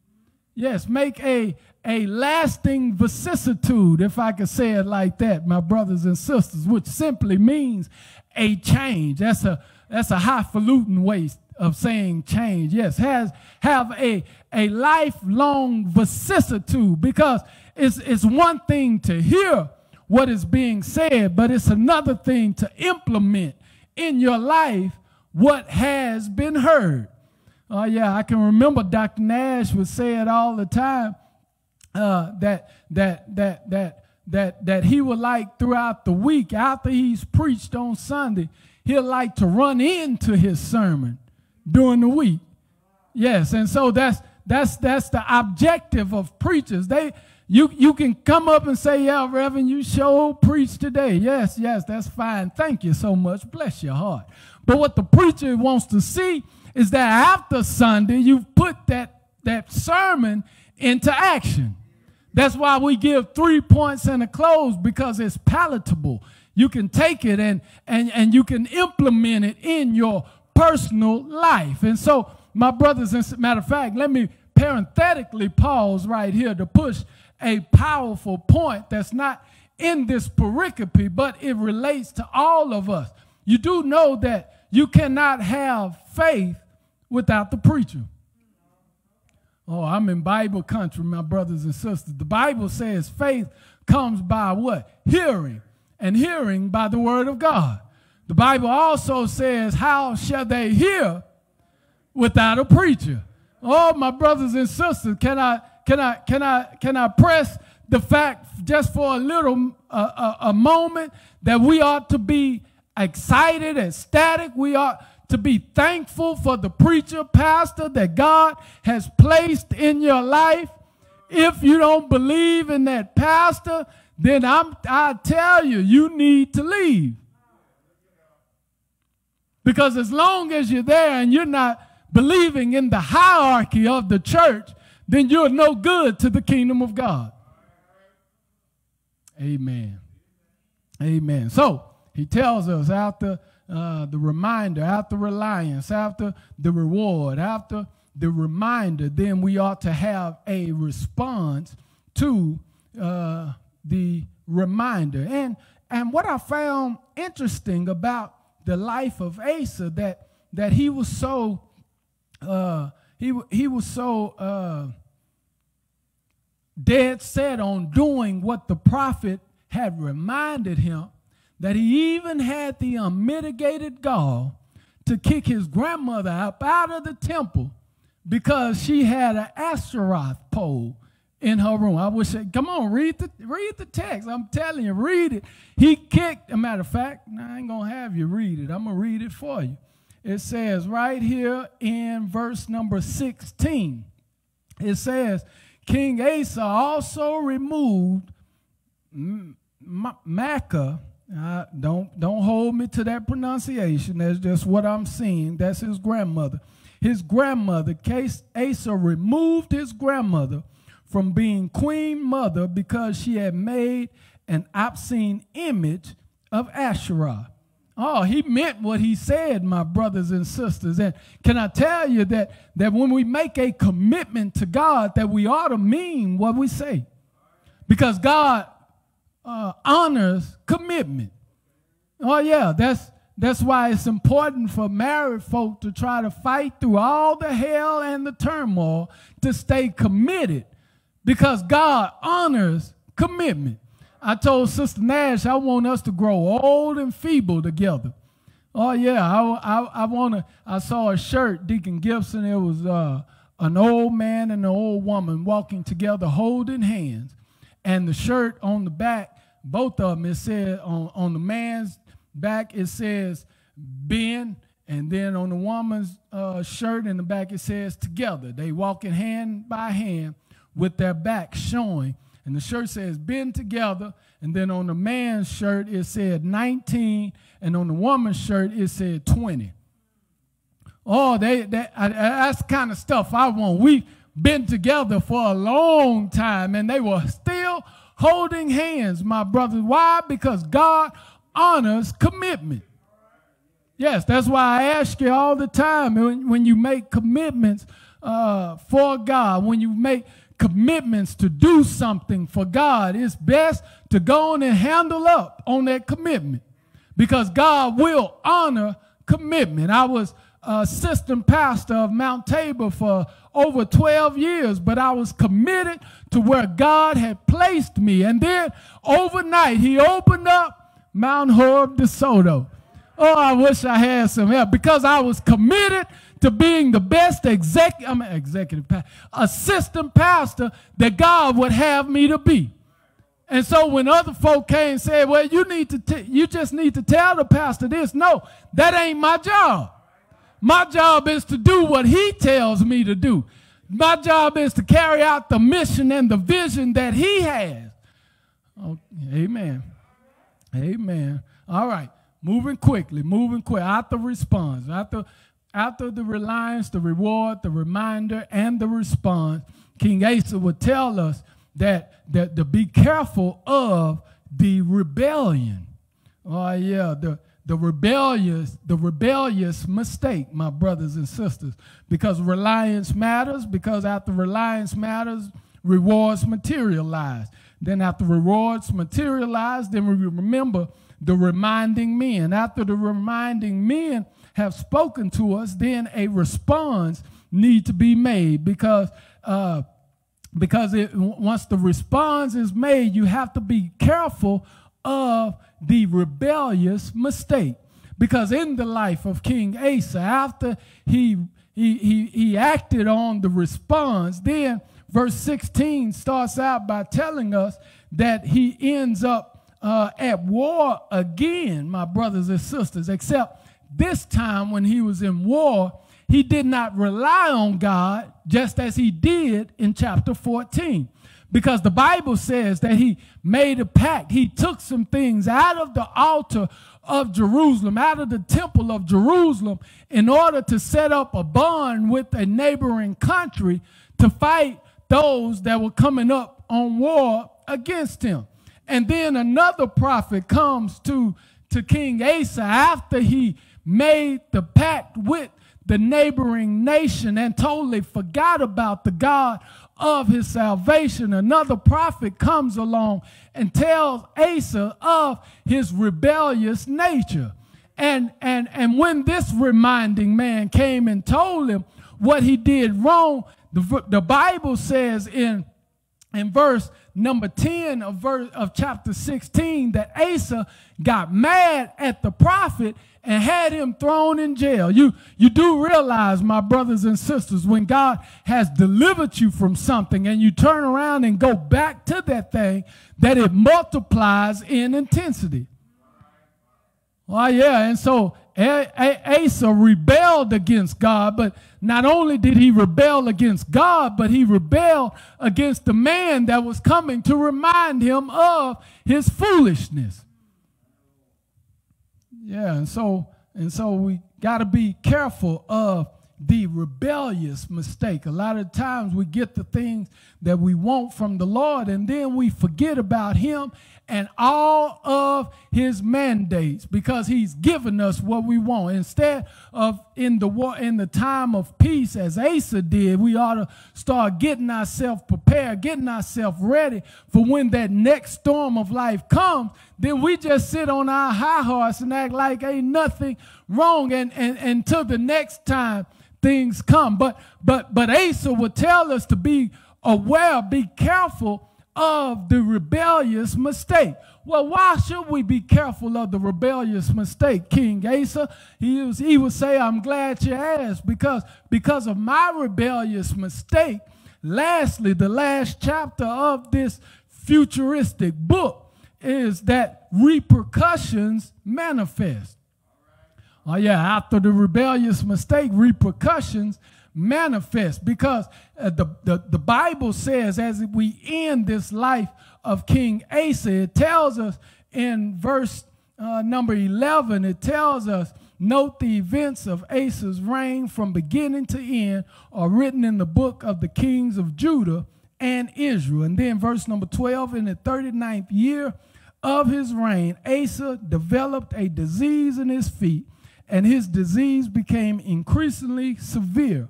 Yes, make a, a lasting vicissitude, if I could say it like that, my brothers and sisters, which simply means a change. That's a that's a highfalutin way of saying change. Yes, has have a a lifelong vicissitude because it's it's one thing to hear what is being said, but it's another thing to implement in your life what has been heard. Oh yeah, I can remember Dr. Nash would say it all the time uh, that that that that that, that he would like throughout the week after he's preached on Sunday, he'll like to run into his sermon during the week. Yes, and so that's that's that's the objective of preachers. They you you can come up and say, Yeah, Reverend, you sure preach today. Yes, yes, that's fine. Thank you so much. Bless your heart. But what the preacher wants to see is that after Sunday, you've put that that sermon into action. That's why we give three points and a close because it's palatable. You can take it and, and, and you can implement it in your personal life. And so, my brothers, and matter of fact, let me parenthetically pause right here to push a powerful point that's not in this pericope, but it relates to all of us. You do know that you cannot have faith without the preacher. Oh, I'm in Bible country, my brothers and sisters. The Bible says faith comes by what? Hearing, and hearing by the word of God. The Bible also says, How shall they hear without a preacher? Oh, my brothers and sisters, can I can I can I can I press the fact just for a little uh, a, a moment that we ought to be excited, and ecstatic. We ought to be thankful for the preacher, pastor that God has placed in your life. If you don't believe in that pastor, then I'm, I tell you, you need to leave. Because as long as you're there and you're not believing in the hierarchy of the church, then you're no good to the kingdom of God. Amen. Amen. So he tells us after uh, the reminder, after reliance, after the reward, after the reminder, then we ought to have a response to uh, the reminder. And and what I found interesting about the life of Asa that that he was so uh, he he was so uh, dead set on doing what the prophet had reminded him that he even had the unmitigated gall to kick his grandmother up out of the temple because she had an Asheroth pole in her room. I would say, come on, read the, read the text. I'm telling you, read it. He kicked, a matter of fact, I ain't going to have you read it. I'm to read it for you. It says right here in verse number 16, it says, King Asa also removed Maacah uh, don't don't hold me to that pronunciation. That's just what I'm seeing. That's his grandmother. His grandmother, Case Asa, removed his grandmother from being queen mother because she had made an obscene image of Asherah. Oh, he meant what he said, my brothers and sisters. And can I tell you that, that when we make a commitment to God, that we ought to mean what we say? Because God uh, honors commitment. Oh, yeah, that's, that's why it's important for married folk to try to fight through all the hell and the turmoil to stay committed because God honors commitment. I told Sister Nash I want us to grow old and feeble together. Oh yeah, I, I, I want to. I saw a shirt, Deacon Gibson. It was uh, an old man and an old woman walking together, holding hands, and the shirt on the back, both of them, it said on on the man's back it says "Ben," and then on the woman's uh, shirt in the back it says "Together." They walking hand by hand with their back showing and the shirt says been together. And then on the man's shirt, it said 19. And on the woman's shirt, it said 20. Oh, they, they I, that's kind of stuff I want. We've been together for a long time, and they were still holding hands, my brothers. Why? Because God honors commitment. Yes, that's why I ask you all the time when, when you make commitments uh, for God, when you make commitments to do something for God, it's best to go on and handle up on that commitment because God will honor commitment. I was assistant pastor of Mount Tabor for over 12 years, but I was committed to where God had placed me. And then overnight, He opened up Mount Horeb DeSoto. Oh, I wish I had some help because I was committed to being the best exec, I mean, executive assistant pastor that God would have me to be. And so when other folk came and said, well, you need to, you just need to tell the pastor this. No, that ain't my job. My job is to do what he tells me to do. My job is to carry out the mission and the vision that he has. Oh, amen. Amen. All right. Moving quickly, moving quick. After response, after after the reliance, the reward, the reminder, and the response, King Asa would tell us that, that to be careful of the rebellion. Oh yeah, the the rebellious, the rebellious mistake, my brothers and sisters, because reliance matters, because after reliance matters, rewards materialize. Then after rewards materialize, then we remember the reminding men. After the reminding men have spoken to us, then a response need to be made because uh, because it, once the response is made, you have to be careful of the rebellious mistake. Because in the life of King Asa, after he he, he, he acted on the response, then verse 16 starts out by telling us that he ends up uh, at war again, my brothers and sisters, except this time, when he was in war, he did not rely on God just as he did in chapter 14. Because the Bible says that he made a pact. He took some things out of the altar of Jerusalem, out of the temple of Jerusalem, in order to set up a bond with a neighboring country to fight those that were coming up on war against him. And then another prophet comes to, to King Asa after he made the pact with the neighboring nation and totally forgot about the God of his salvation. Another prophet comes along and tells Asa of his rebellious nature. And, and, and when this reminding man came and told him what he did wrong, the, the Bible says in, in verse number 10 of, verse, of chapter 16 that Asa got mad at the prophet and had him thrown in jail. You, you do realize, my brothers and sisters, when God has delivered you from something and you turn around and go back to that thing, that it multiplies in intensity. Well, yeah, and so Asa rebelled against God, but not only did he rebel against God, but he rebelled against the man that was coming to remind him of his foolishness. Yeah, and so and so we got to be careful of the rebellious mistake. A lot of times we get the things that we want from the Lord and then we forget about him and all of his mandates because he's given us what we want. Instead of in the war in the time of peace as Asa did. We ought to start getting ourselves prepared, getting ourselves ready for when that next storm of life comes. Then we just sit on our high horse and act like ain't nothing wrong and, and, until the next time things come. But but but Asa would tell us to be aware, be careful of the rebellious mistake. Well, why should we be careful of the rebellious mistake, King Asa? He, was, he would say, I'm glad you asked, because, because of my rebellious mistake. Lastly, the last chapter of this futuristic book is that repercussions manifest. Oh, yeah, after the rebellious mistake, repercussions manifest because uh, the, the, the Bible says as we end this life of King Asa, it tells us in verse uh, number 11, it tells us, note the events of Asa's reign from beginning to end are written in the book of the kings of Judah and Israel. And then verse number 12, in the 39th year of his reign, Asa developed a disease in his feet, and his disease became increasingly severe.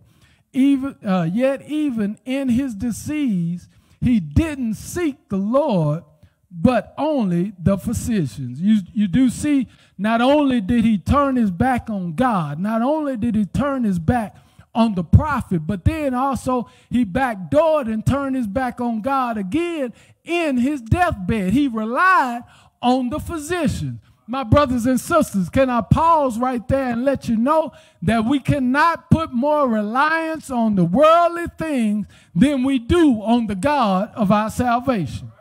Even, uh, yet, even in his disease, he didn't seek the Lord, but only the physicians. You, you do see, not only did he turn his back on God, not only did he turn his back on the prophet, but then also he backdoored and turned his back on God again in his deathbed. He relied on the physicians my brothers and sisters, can I pause right there and let you know that we cannot put more reliance on the worldly things than we do on the God of our salvation?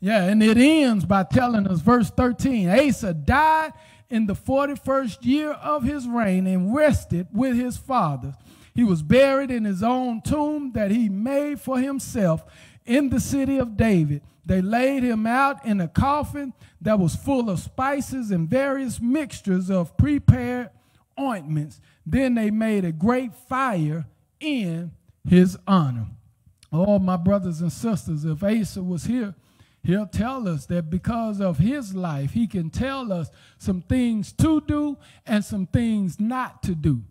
Yeah, and it ends by telling us, verse 13 Asa died in the 41st year of his reign and rested with his fathers. He was buried in his own tomb that he made for himself in the city of David. They laid him out in a coffin that was full of spices and various mixtures of prepared ointments. Then they made a great fire in his honor. Oh, my brothers and sisters, if Asa was here, he'll tell us that because of his life, he can tell us some things to do and some things not to do.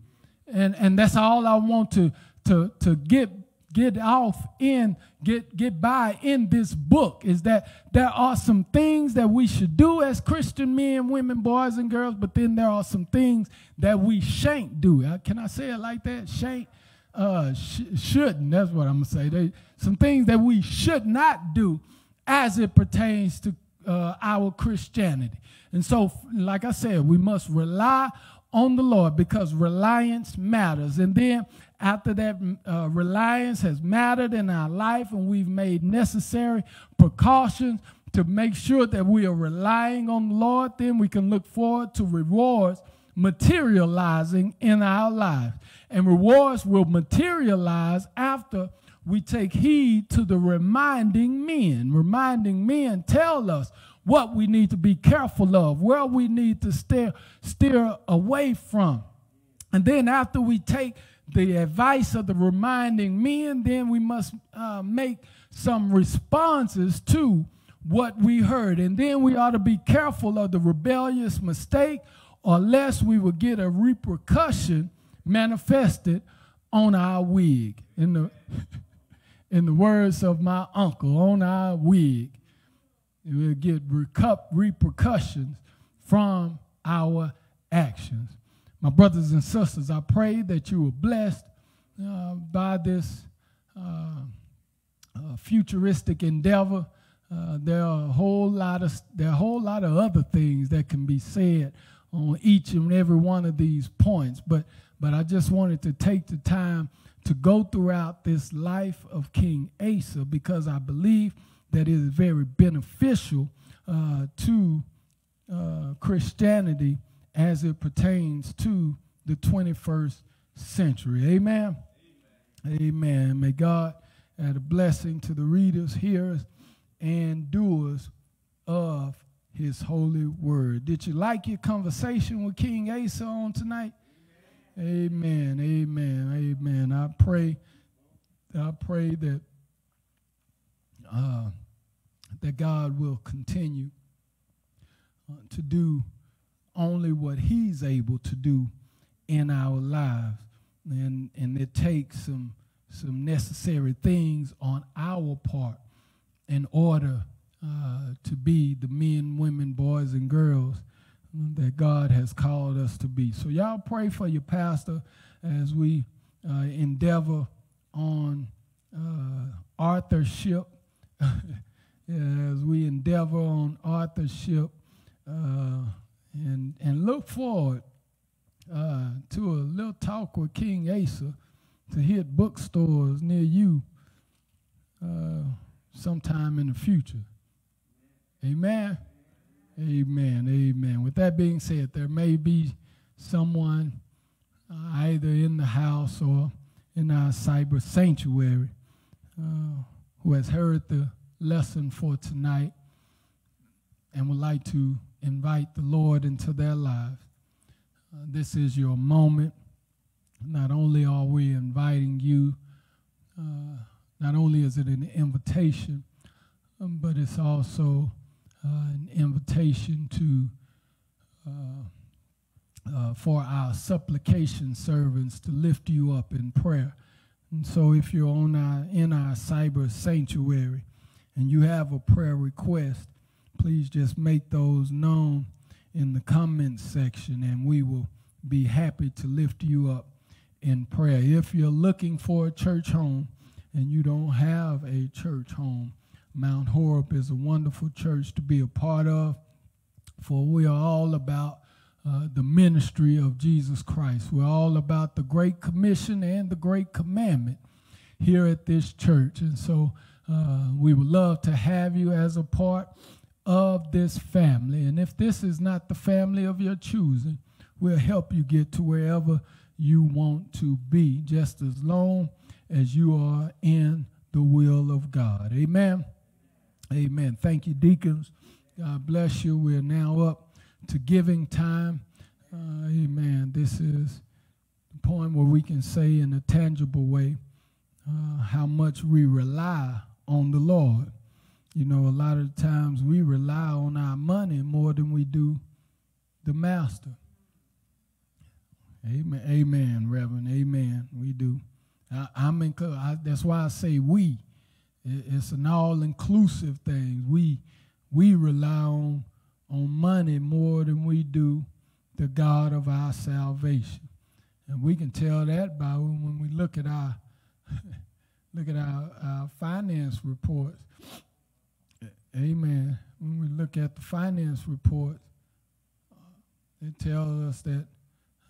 And, and that's all I want to, to, to get get off in get get by in this book is that there are some things that we should do as christian men women boys and girls but then there are some things that we shan't do. Uh, can i say it like that? Shan't uh, sh shouldn't that's what i'm gonna say. They, some things that we should not do as it pertains to uh, our christianity. And so like i said we must rely on the lord because reliance matters. And then after that uh, reliance has mattered in our life and we've made necessary precautions to make sure that we are relying on the Lord, then we can look forward to rewards materializing in our lives. And rewards will materialize after we take heed to the reminding men. Reminding men tell us what we need to be careful of, where we need to steer, steer away from. And then after we take the advice of the reminding men, then we must uh, make some responses to what we heard. And then we ought to be careful of the rebellious mistake, or lest we will get a repercussion manifested on our wig. In the, in the words of my uncle, on our wig. We'll get repercussions from our actions. My brothers and sisters, I pray that you were blessed uh, by this uh, uh, futuristic endeavor. Uh, there are a whole lot of there are a whole lot of other things that can be said on each and every one of these points, but but I just wanted to take the time to go throughout this life of King Asa because I believe that it is very beneficial uh, to uh, Christianity as it pertains to the 21st century. Amen. Amen. Amen. May God add a blessing to the readers, hearers, and doers of his holy word. Did you like your conversation with King Asa on tonight? Amen. Amen. Amen. I pray, I pray that uh, that God will continue uh, to do only what he's able to do in our lives. And, and it takes some, some necessary things on our part in order uh, to be the men, women, boys, and girls that God has called us to be. So, y'all pray for your pastor as we uh, endeavor on uh, authorship, as we endeavor on authorship, uh, and, and look forward uh, to a little talk with King Asa to hit bookstores near you uh, sometime in the future. Amen. Amen. Amen. With that being said, there may be someone uh, either in the house or in our cyber sanctuary uh, who has heard the lesson for tonight and would like to invite the Lord into their lives. Uh, this is your moment. Not only are we inviting you, uh, not only is it an invitation, um, but it's also uh, an invitation to uh, uh, for our supplication servants to lift you up in prayer. And so, if you're on our in our cyber sanctuary and you have a prayer request, please just make those known in the comments section, and we will be happy to lift you up in prayer. If you're looking for a church home and you don't have a church home, Mount Horeb is a wonderful church to be a part of, for we are all about uh, the ministry of Jesus Christ. We're all about the Great Commission and the Great Commandment here at this church. And so uh, we would love to have you as a part of this family. And if this is not the family of your choosing, we'll help you get to wherever you want to be, just as long as you are in the will of God. Amen. Amen. Thank you, deacons. God bless you. We're now up to giving time. Uh, amen. This is the point where we can say in a tangible way uh, how much we rely on the Lord. You know, a lot of times we rely on our money more than we do the master. Amen. Amen, Reverend. Amen. We do. I, am in, I, that's why I say we. It, it's an all-inclusive thing. We we rely on on money more than we do the God of our salvation, and we can tell that by when we look at our look at our, our finance reports. Amen. When we look at the finance report, uh, it tells us that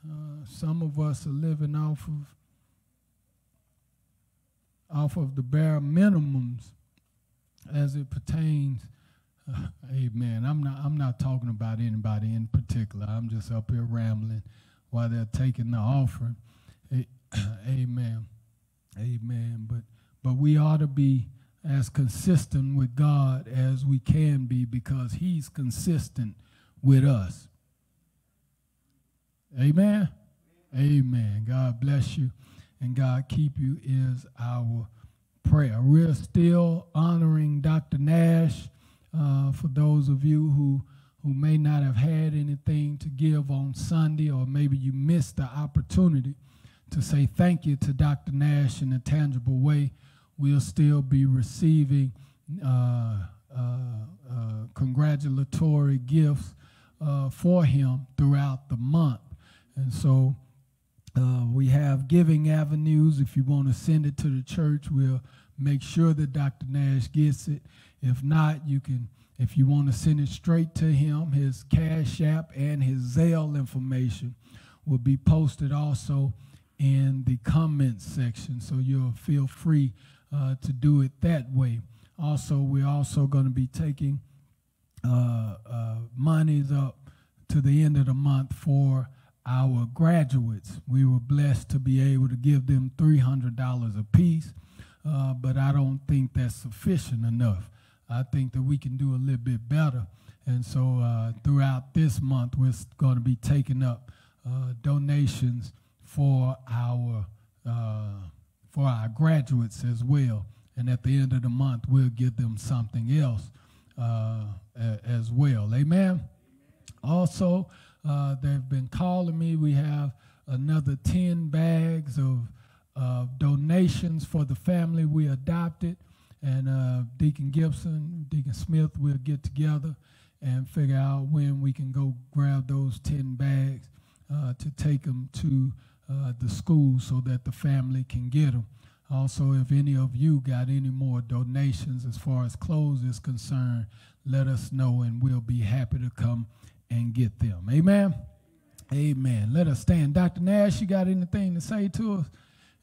uh, some of us are living off of off of the bare minimums as it pertains. Uh, amen. I'm not. I'm not talking about anybody in particular. I'm just up here rambling while they're taking the offering. amen. Amen. But but we ought to be as consistent with God as we can be because He's consistent with us. Amen. Amen. God bless you and God keep you is our prayer. We're still honoring Dr. Nash. Uh, for those of you who who may not have had anything to give on Sunday, or maybe you missed the opportunity to say thank you to Dr. Nash in a tangible way, we'll still be receiving uh, uh, uh congratulatory gifts uh, for him throughout the month. And so we have giving avenues. If you want to send it to the church, we'll make sure that Dr. Nash gets it. If not, you can, if you want to send it straight to him, his Cash App and his Zelle information will be posted also in the comments section. So you'll feel free uh, to do it that way. Also, we're also going to be taking uh, uh, monies up to the end of the month for our graduates. We were blessed to be able to give them $300 a piece, uh, but I don't think that's sufficient enough. I think that we can do a little bit better. And so uh, throughout this month, we're going to be taking up uh, donations for our uh, for our graduates as well. And at the end of the month, we'll give them something else uh, as well. Amen. Also, uh, they've been calling me. We have another 10 bags of donations for the family we adopted. And uh, Deacon Gibson, Deacon Smith we'll get together and figure out when we can go grab those 10 bags uh, to take them to uh, the school so that the family can get them. Also, if any of you got any more donations as far as clothes is concerned, let us know and we'll be happy to come and get them. Amen. Amen. Let us stand. Dr. Nash, you got anything to say to us?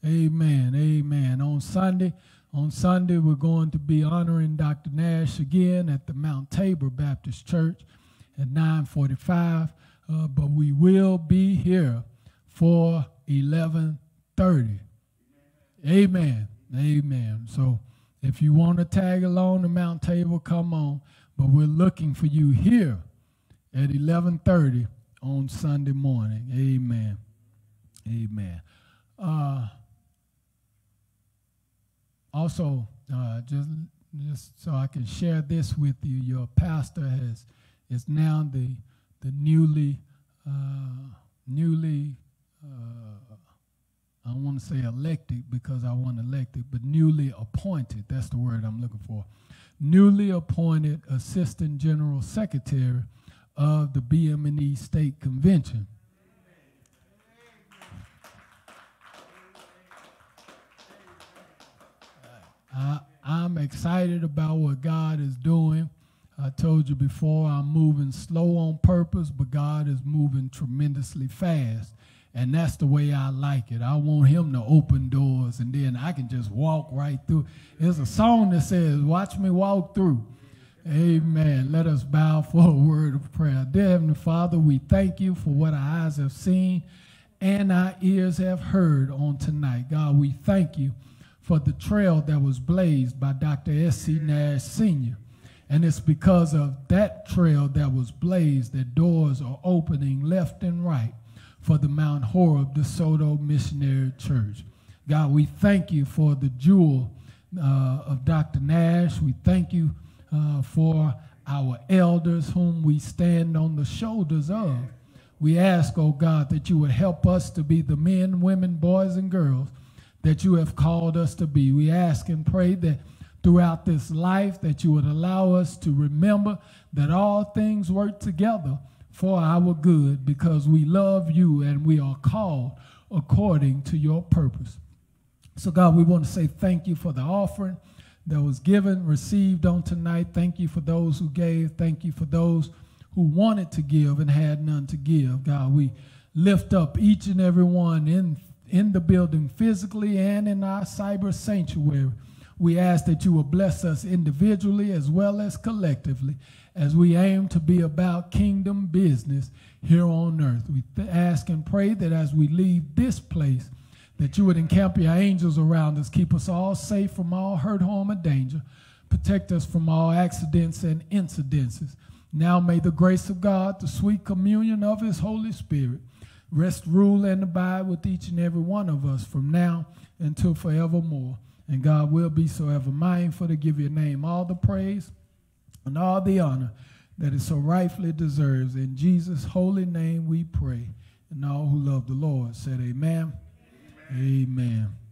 Amen. Amen. On Sunday, on Sunday, we're going to be honoring Dr. Nash again at the Mount Tabor Baptist Church at 945. Uh, but we will be here for 1130. Amen. Amen. So if you want to tag along the Mount Tabor, come on. But we're looking for you here at 1130 on Sunday morning. Amen. Amen. Uh, also, uh, just just so I can share this with you, your pastor has is now the the newly uh, newly uh, I don't want to say elected because I want elected, but newly appointed. That's the word I'm looking for. Newly appointed Assistant General Secretary of the BM&E State Convention. I'm excited about what God is doing. I told you before, I'm moving slow on purpose, but God is moving tremendously fast. And that's the way I like it. I want him to open doors and then I can just walk right through. There's a song that says, Watch me walk through. Amen. Let us bow for a word of prayer. Dear Heavenly Father, we thank you for what our eyes have seen and our ears have heard on tonight. God, we thank you for the trail that was blazed by Dr. S.C. Nash Sr. And it's because of that trail that was blazed that doors are opening left and right for the Mount Horeb DeSoto Missionary Church. God, we thank you for the jewel uh, of Dr. Nash. We thank you uh, for our elders whom we stand on the shoulders of. We ask, oh God, that you would help us to be the men, women, boys, and girls that you have called us to be. We ask and pray that throughout this life that you would allow us to remember that all things work together for our good because we love you and we are called according to your purpose. So, God, we want to say thank you for the offering that was given, received on tonight. Thank you for those who gave. Thank you for those who wanted to give and had none to give. God, we lift up each and every one in, in the building physically and in our cyber sanctuary. We ask that you will bless us individually as well as collectively as we aim to be about kingdom business here on earth. We ask and pray that as we leave this place, that you would encamp your angels around us, keep us all safe from all hurt, harm, or danger, protect us from all accidents and incidences. Now may the grace of God, the sweet communion of his Holy Spirit, rest, rule, and abide with each and every one of us from now until forevermore. And God will be so ever mindful to give your name all the praise and all the honor that it so rightfully deserves. In Jesus' holy name we pray. And all who love the Lord said, Amen. Amen. amen.